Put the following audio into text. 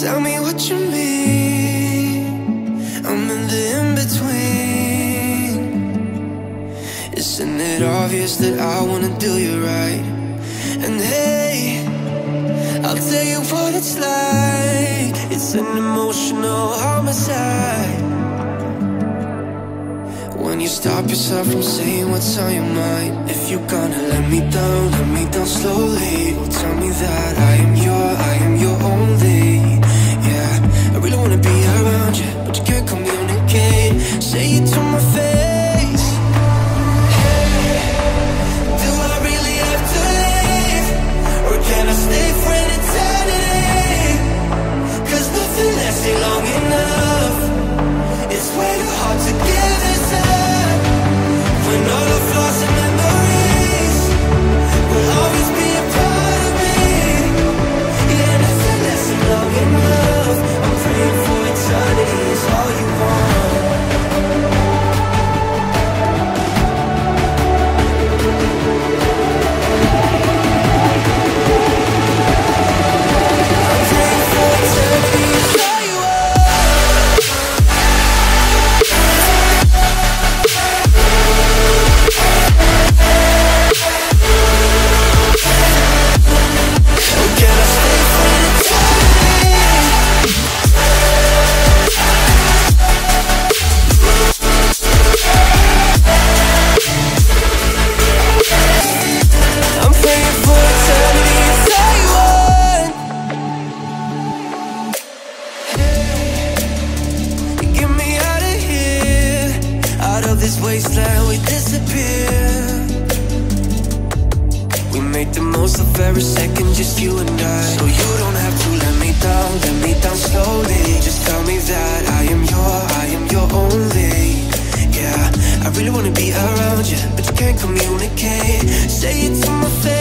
Tell me what you mean. I'm in the in between. Isn't it obvious that I wanna do you right? And hey, I'll tell you what it's like. It's an emotional homicide. When you stop yourself from saying what's on your mind If you're gonna let me down, let me down slowly Well tell me that I am for eternity. Get me out of here Out of this wasteland we disappear We make the most of every second, just you and I So you don't have to let me down, let me down slowly Just tell me that I am your, I am your only Yeah, I really wanna be around you, but you can't communicate Say it to my face